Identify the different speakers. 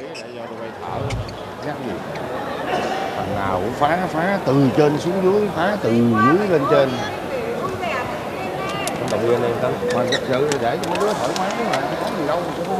Speaker 1: do thở gì? Thằng nào cũng phá phá từ trên xuống dưới phá từ dưới lên trên.
Speaker 2: Động viên anh em tánh
Speaker 1: mà thật sự để cho mấy đứa thoải mái mà không có gì đâu chứ